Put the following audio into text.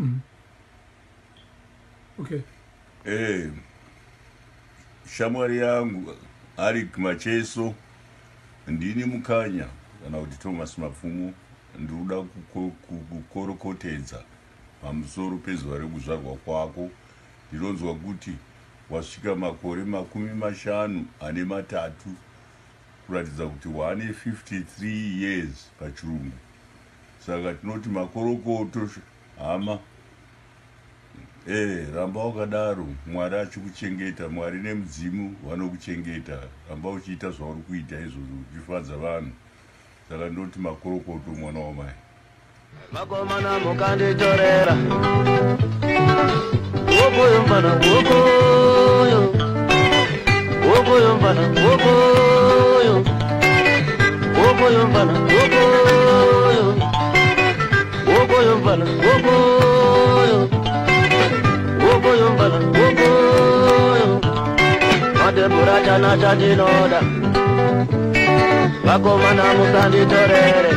mm. okay. Eh shamwari yangu ari macheso ndini mukanya kana kuti thomas mapfumo ndinoda kukorokotedza pamusoro pezuva rekuzvarwa kwako. Ndinonzwa kuti wasvika makore makumi mashanu ane matatu kuratidza kuti wane 53 years pachirungu. Saka tinoti makorokoto hama. E ramba wakadaro mwari achikuchengeta mwari nemudzimu vanokuchengeta. Ramba uchiita zvauri kuita izvozvo uchifadza vanhu. Saka ndoti makorokoto mwana wamai. Makomana mukanditorera. Wokoyo mfana wokoyo. Wokoyo mfana wokoyo. Wokoyo mfana wokoyo madebura chana chatinoda vakomana mukanditorere